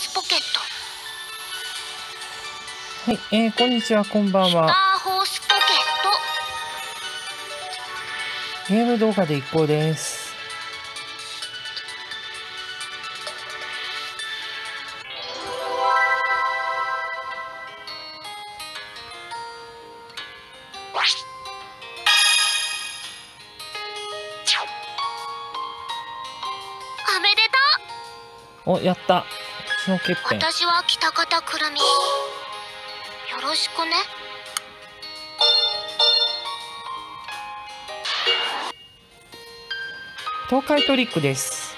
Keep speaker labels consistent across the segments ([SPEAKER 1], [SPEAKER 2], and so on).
[SPEAKER 1] スポケット
[SPEAKER 2] はい、えー、こんにちは、こんばんは。
[SPEAKER 1] ポケッ
[SPEAKER 2] ゲーム動画で一行です。
[SPEAKER 1] トおめでと
[SPEAKER 2] お、やった。血の欠
[SPEAKER 1] う
[SPEAKER 2] 片。
[SPEAKER 1] 私は北方くるみよろしくね
[SPEAKER 2] 東海トリックです。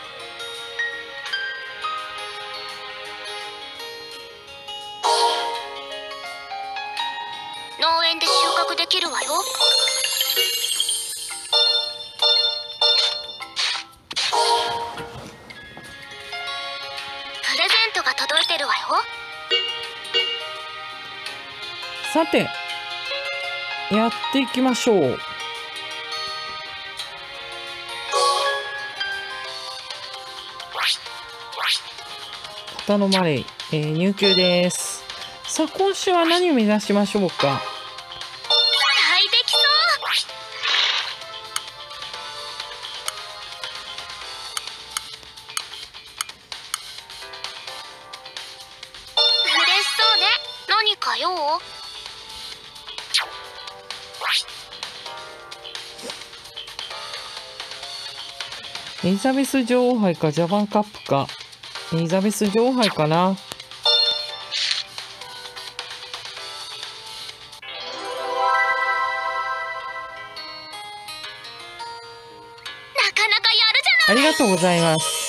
[SPEAKER 1] 農園で収穫できるわよ
[SPEAKER 2] さて、やっていきましょう。片のマレイ、えー入球です。さあ、今週は何を目指しましょうか？
[SPEAKER 1] 大できそう嬉しそうね何か用？
[SPEAKER 2] エリザベス女王杯かジャパンカップか。エリザベス女王杯かな。
[SPEAKER 1] なかなかやるじゃない
[SPEAKER 2] ありがとうございます。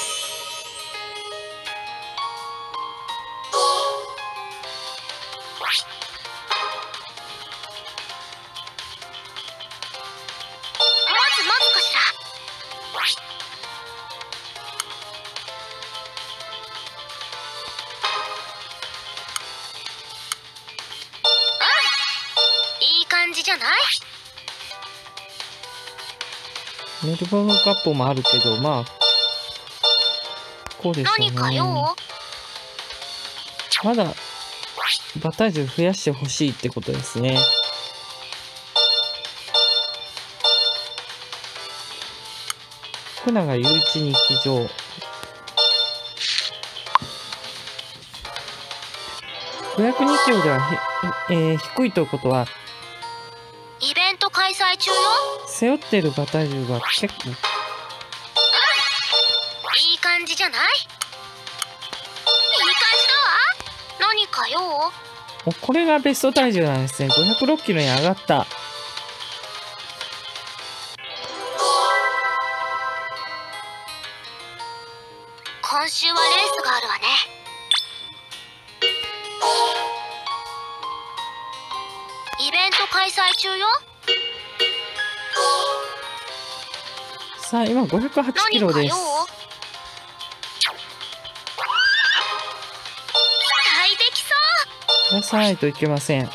[SPEAKER 2] メルボルンカップもあるけど、まあ、こうでしょうね。
[SPEAKER 1] 何か用
[SPEAKER 2] まだ、バタージュ増やしてほしいってことですね。福永雄一日記場。500日記ではひ、えー低いということは、
[SPEAKER 1] 開催中よ。
[SPEAKER 2] 背負ってるバタージュが結構、
[SPEAKER 1] いい感じじゃない？いい感じだわ。何か用
[SPEAKER 2] おこれがベスト体重なんですね。506キロに上がった。
[SPEAKER 1] 今週はレースがあるわね。イベント開催中よ
[SPEAKER 2] さあ、今508キロです出さないといけません。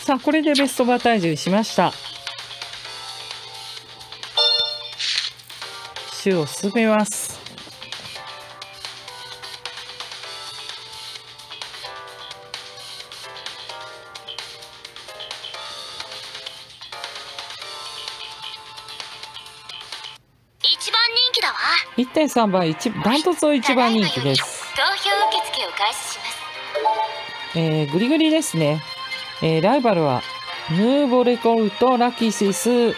[SPEAKER 2] さあ、これでベストバタージュにしました。週を進めます。
[SPEAKER 1] 一番人気だわ
[SPEAKER 2] 1.3番、一ダントツの一番人気です。
[SPEAKER 1] 投票受付を開始します
[SPEAKER 2] えー、グリグリですね。えー、ライバルは、ヌーボレコルト、ラキシス、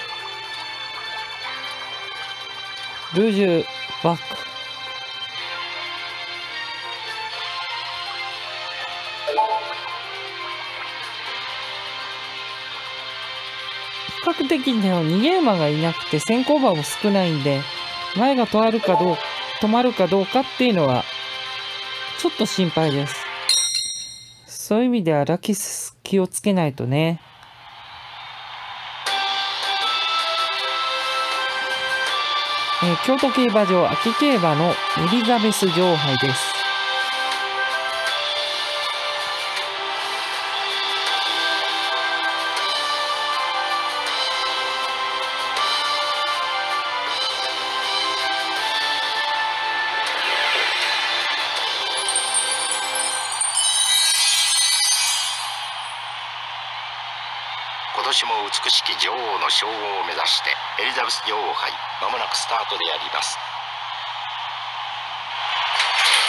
[SPEAKER 2] ルージュ、バック。比較的ね、逃げ馬がいなくて先行馬も少ないんで、前が止まるかどう止まるかどうかっていうのは、ちょっと心配です。そういう意味ではラキス気をつけないとね。京都競馬場秋競馬のエリザベス女王杯です。
[SPEAKER 3] しも美しき女王の称号を目指してエリザベス女王杯まもなくスタートであります。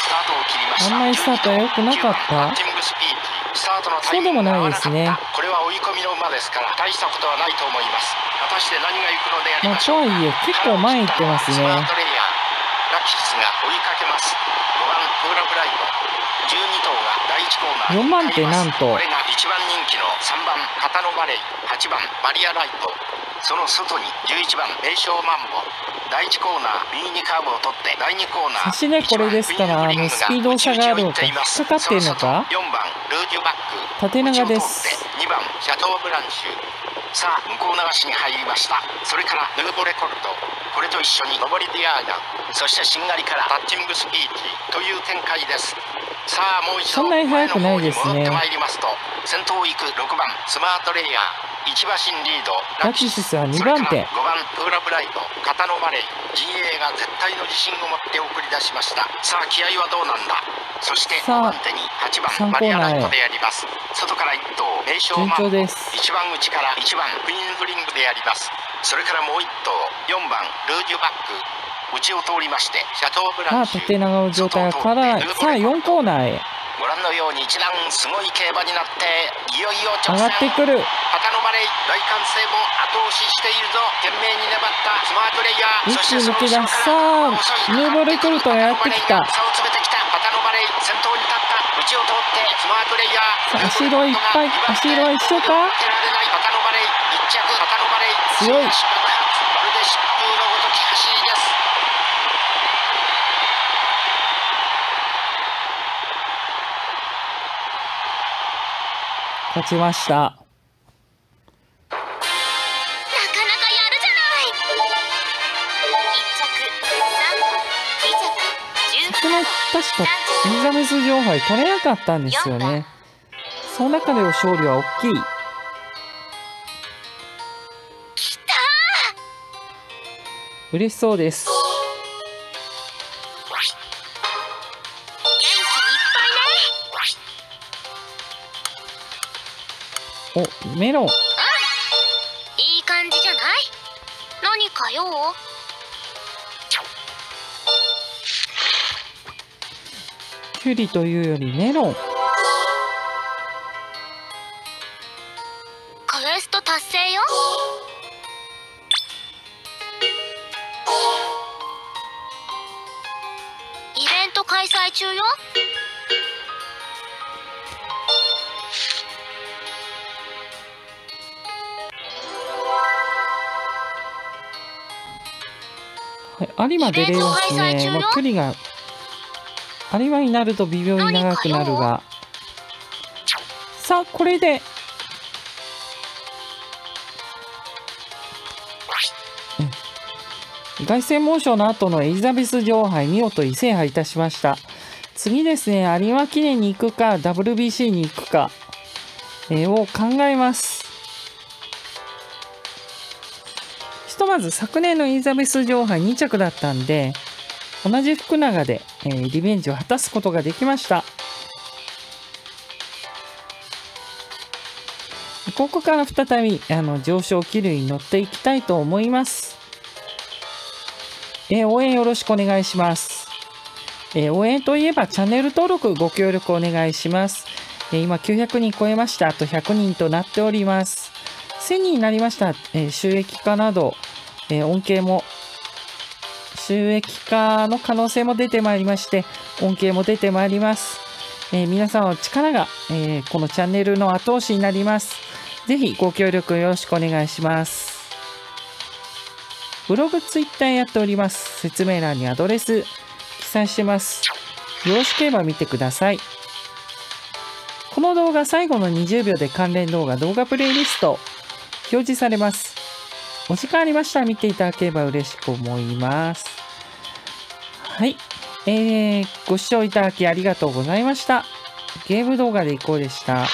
[SPEAKER 3] スタートを切りました。
[SPEAKER 2] あんまりスタートは良くなかった？そうでも
[SPEAKER 3] ミングが
[SPEAKER 2] ないですね。
[SPEAKER 3] 合わなかった。これは追い込みの馬ですから大したことはないと思います。果たして何が行くのであり
[SPEAKER 2] まあ、
[SPEAKER 3] ましょうか。
[SPEAKER 2] とはいえ、結構前行ってますね。
[SPEAKER 3] ラキシスが追いかけます。5番プーラブライド12頭が第1コーナー
[SPEAKER 2] 4番手なんと。
[SPEAKER 3] これが1番人気の3番カタノバレイ8番マリアライト。その外に11番名将マンボ。第1コーナー右にカーブを取って第2コーナー
[SPEAKER 2] 差しねこれですから
[SPEAKER 3] 1番クイーンブリング
[SPEAKER 2] あのスピード差があるのか引っかかってんのか？
[SPEAKER 3] その外4番ルージュバック。
[SPEAKER 2] 縦長です。
[SPEAKER 3] 2番シャトーブランシュ。さあ向こう流しに入りました。それからヌーボレコルトこれと一緒に上りディアーナ。そしてしんがりからタッチングスピーチ。という展開ですさあもう一度
[SPEAKER 2] そんなに速くないですね
[SPEAKER 3] 前の方に戻ってまいりますと先頭を行く6番スマートレイヤー1馬身リード
[SPEAKER 2] ラキシスは2番手。
[SPEAKER 3] 5番プーラブライトカタノバレイ。陣営が絶対の自信を持って送り出しました。さあ気合はどうなんだ？そして5
[SPEAKER 2] さあ
[SPEAKER 3] 番手に8
[SPEAKER 2] 三
[SPEAKER 3] 番マリアライトであります。外から1頭名称
[SPEAKER 2] 順
[SPEAKER 3] マンボ
[SPEAKER 2] 調です。
[SPEAKER 3] 一番内から1番クイーンフリングであります。それからもう1頭4番ルージュバック内を通りましてシャトーブランシュ
[SPEAKER 2] 縦長の状態が変わら。さあ、4コーナーへ。
[SPEAKER 3] ご覧のように一段すごい競馬になっていよいよ直
[SPEAKER 2] 上がってくる。
[SPEAKER 3] パタノバレイ大歓声も後押ししているぞ。懸命に粘ったスマートレイヤー。
[SPEAKER 2] 一
[SPEAKER 3] そし
[SPEAKER 2] 抜け出す。
[SPEAKER 3] その後ろから
[SPEAKER 2] ヌーボレクルトがやってきた。
[SPEAKER 3] 差を詰めてきたパタノバレイ先頭に立った内を通ってスマートレイヤー。
[SPEAKER 2] さあ足色いっぱい足色は一緒か？強い
[SPEAKER 3] 爆発まるで疾風のごとき走りです
[SPEAKER 2] 勝ちました。
[SPEAKER 1] なかなかやるじゃない1着3 2着
[SPEAKER 2] 昨日確かエリザベス女王杯取れなかったんですよね。その中での勝利は大きい。嬉しそうです。メロン。
[SPEAKER 1] いい感じじゃない？何か用
[SPEAKER 2] キュリというよりメロン。有馬出れますね。まあ、距離が、有馬になると微妙に長くなるが。さあ、これで、凱旋門賞の後のエリザベス女王杯見事制覇いたしました。次ですね、有馬記念に行くか、WBC に行くか、えーを考えます。とまず昨年のエリザベス女王杯2着だったんで、同じ福永で、えーリベンジを果たすことができました。ここから再びあの上昇気流に乗っていきたいと思います。えー応援よろしくお願いします。えー応援といえばチャンネル登録ご協力お願いします。えー今900人超えました。あと100人となっております。1000人になりました。えー収益化など、えー恩恵も収益化の可能性も出てまいりまして、恩恵も出てまいります。えー皆様の力が、えーこのチャンネルの後押しになります。ぜひご協力よろしくお願いします。ブログ、ツイッターやっております。説明欄にアドレス記載してます。よろしければ見てください。この動画最後の20秒で関連動画、動画プレイリスト表示されます。お時間ありましたら見ていただければ嬉しく思います。はい。えー、ご視聴いただきありがとうございました。ゲーム動画でいこうでした。